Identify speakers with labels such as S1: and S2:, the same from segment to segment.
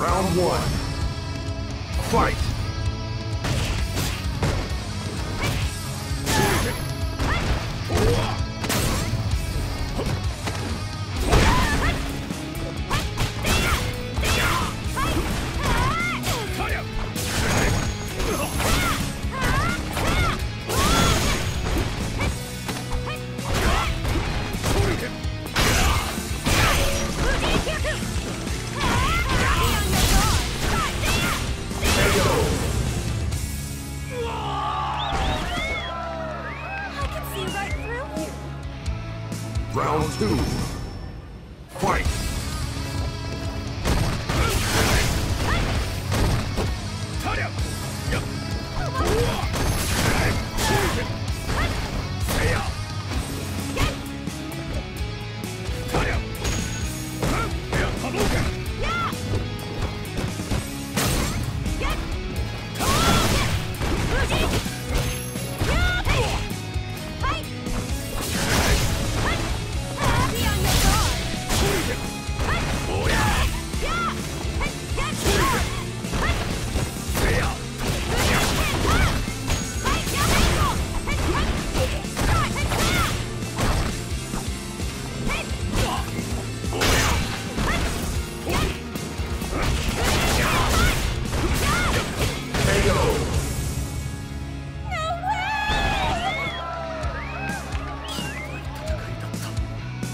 S1: Round one. Fight!
S2: See right through you.
S1: Round two. Fight!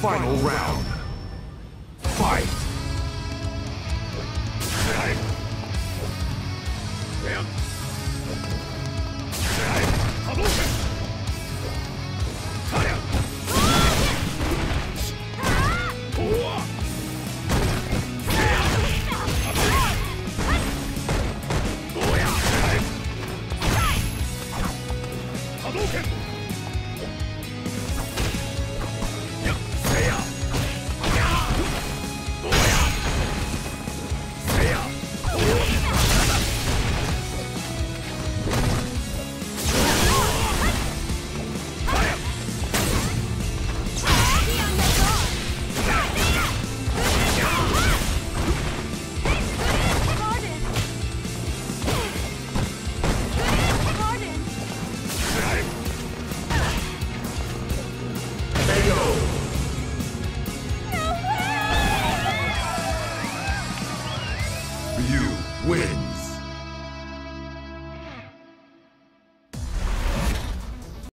S1: Final round. Fight! win.